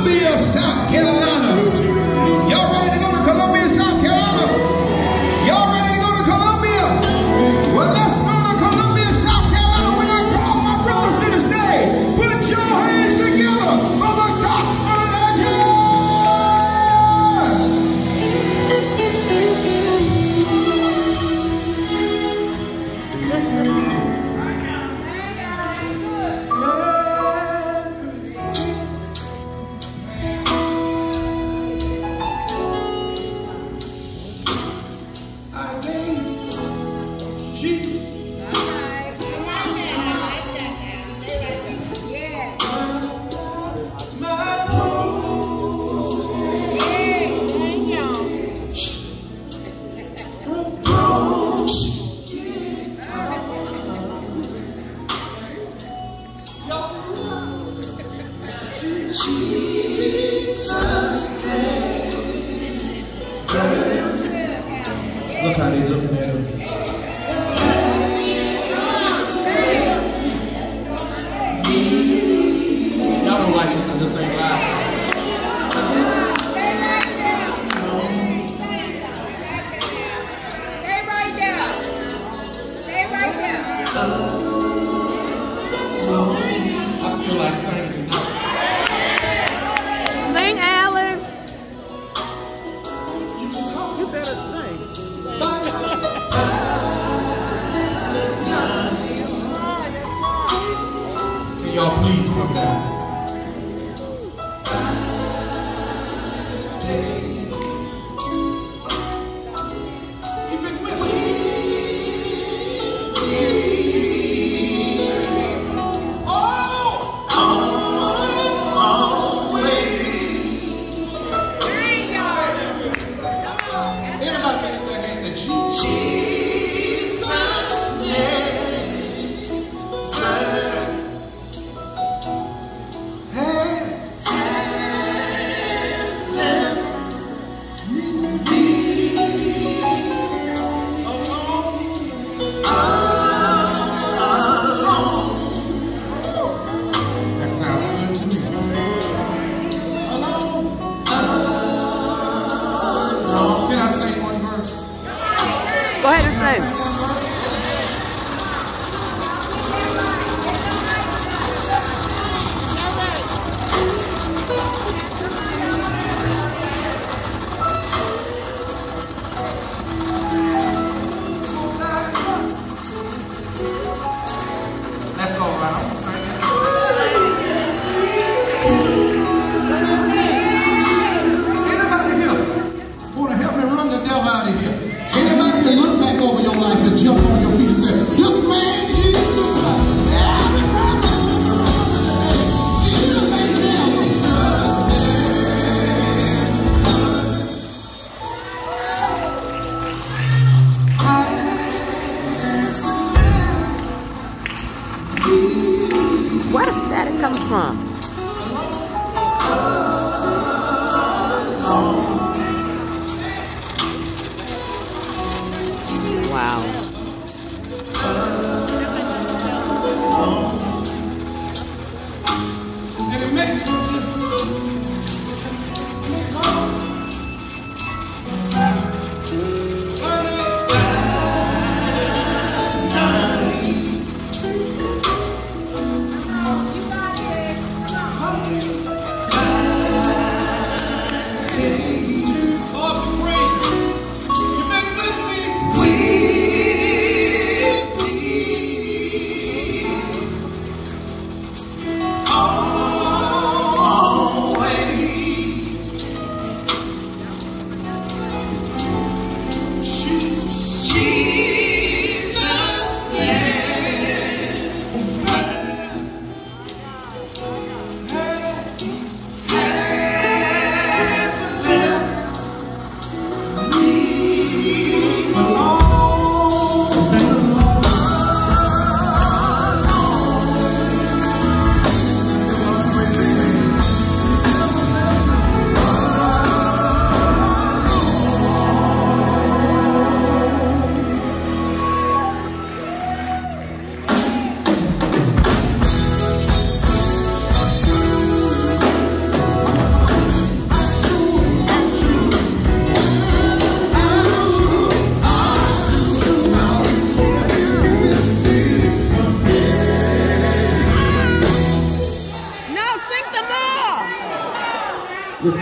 Sabia se aquela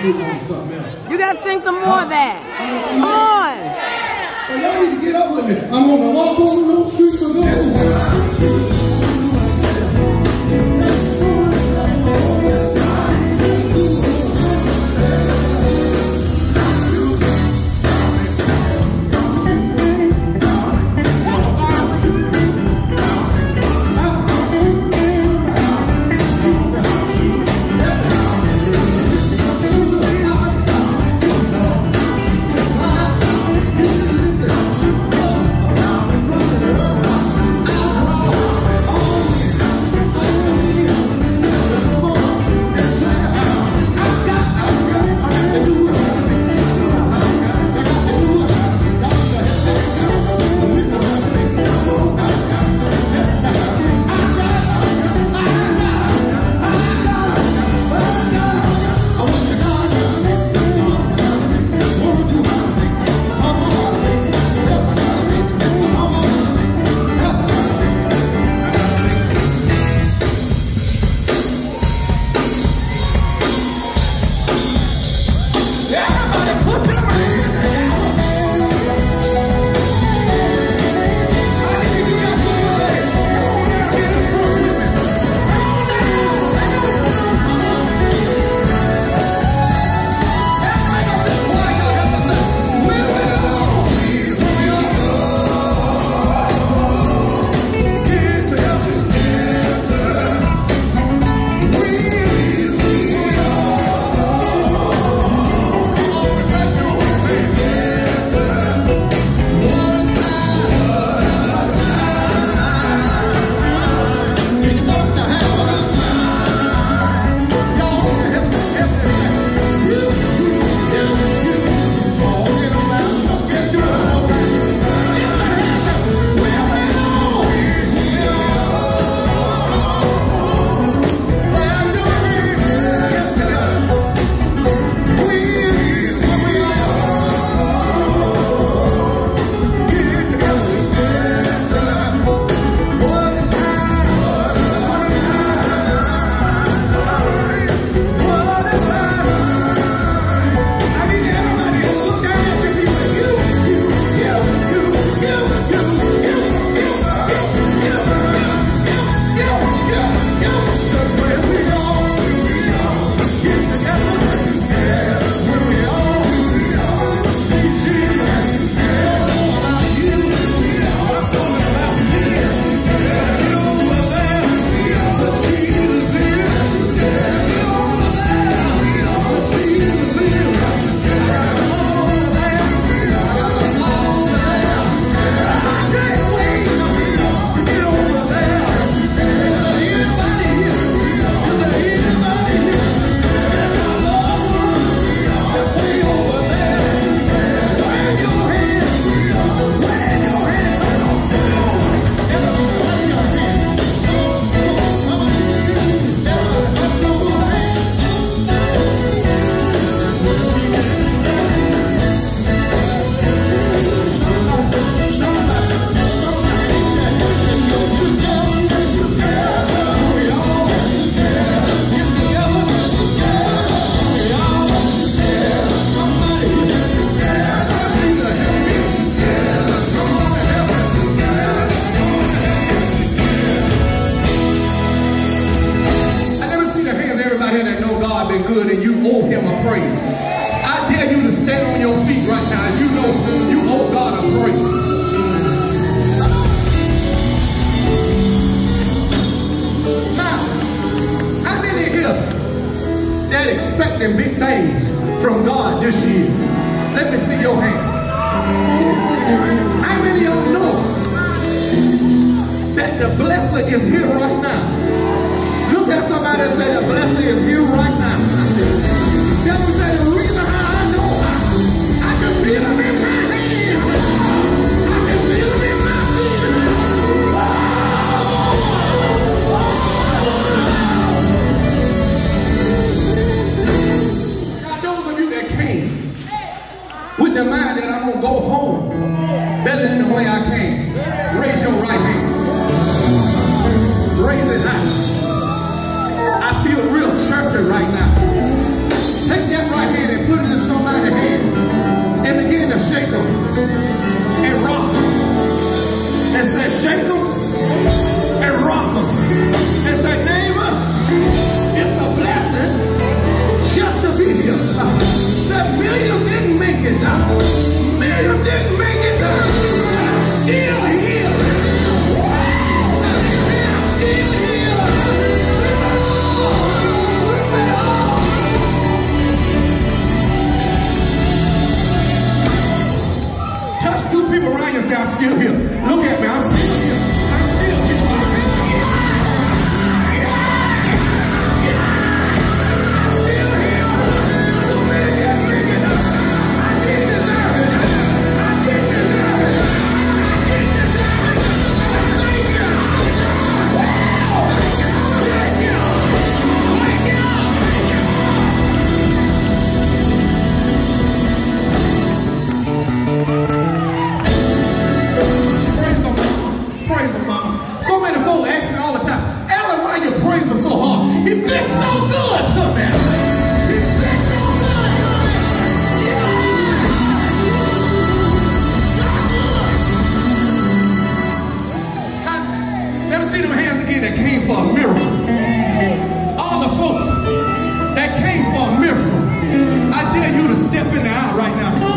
You gotta sing some more of that. Come on. Well, y'all need to get up with me. I'm on the walk over those streets of gold. That expecting big things from God this year? Let me see your hand. How many of you know that the blessing is here right now? Look at somebody and say the blessing is here right now. Tell them say the reason how I know I, I can feel them in my hands. I can feel them in my feet. With mind that I'm gonna go home. Better than the way I came, see them hands again that came for a miracle. All the folks that came for a miracle, I dare you to step in the aisle right now.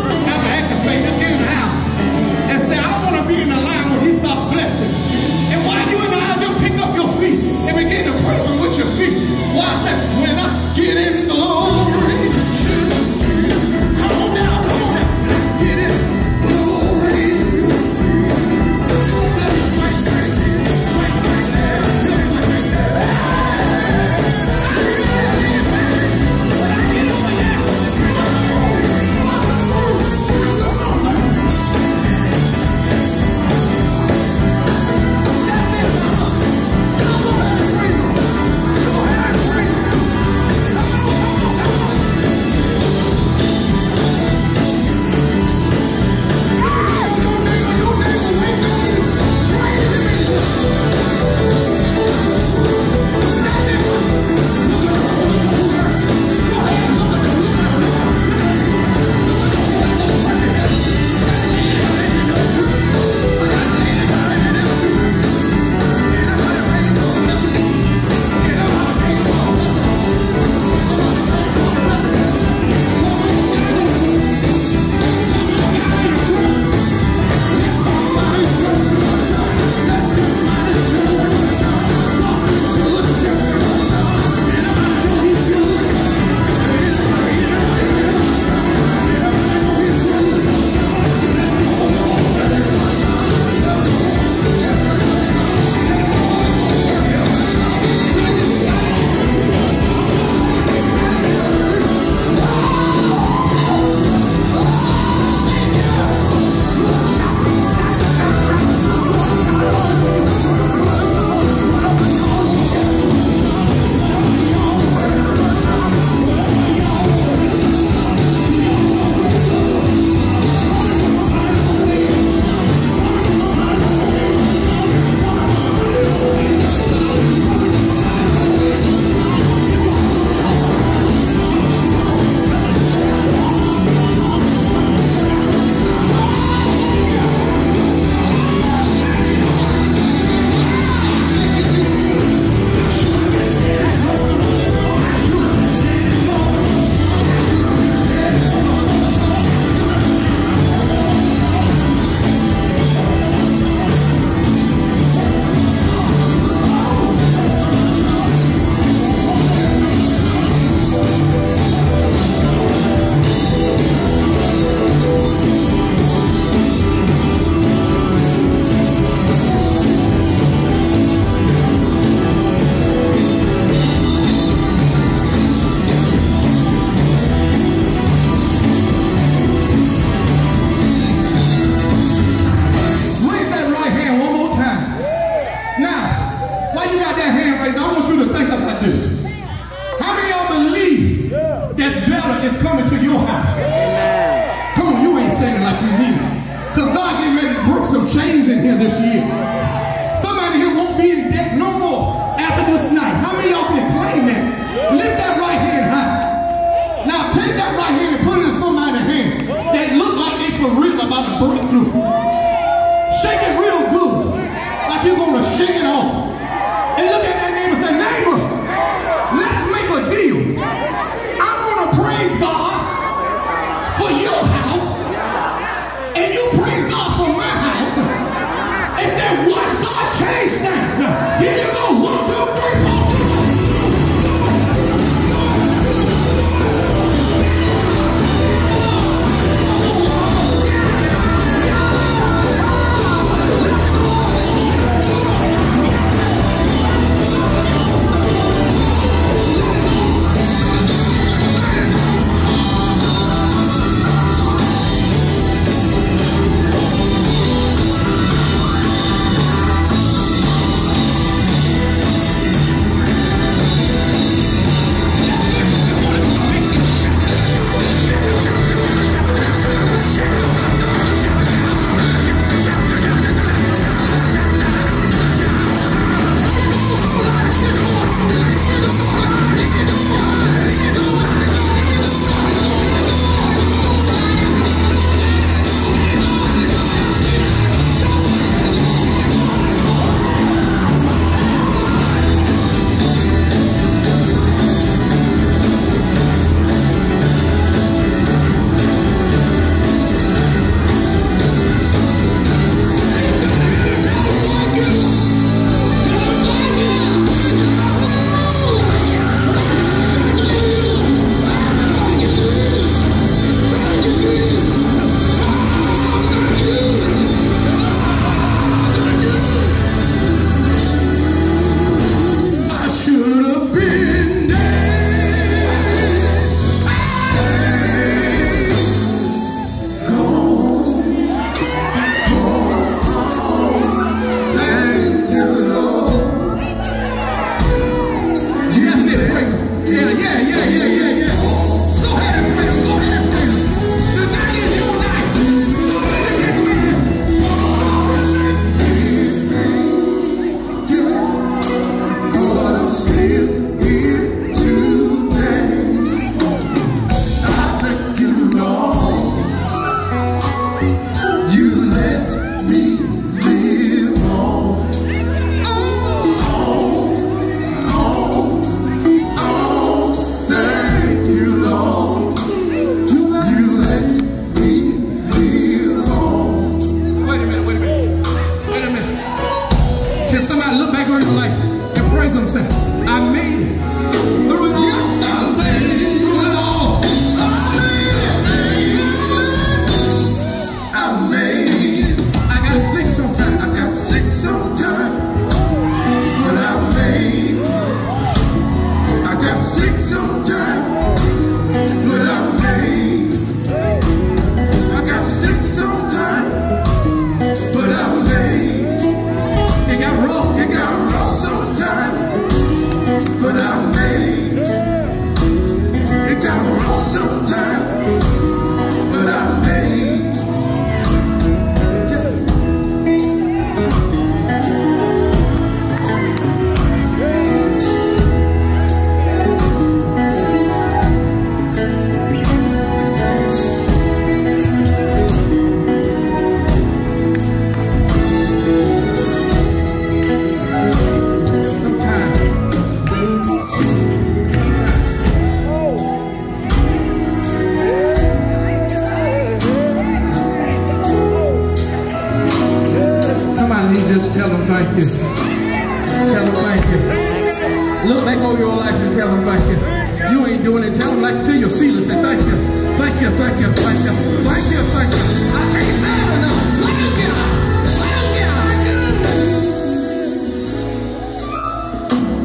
What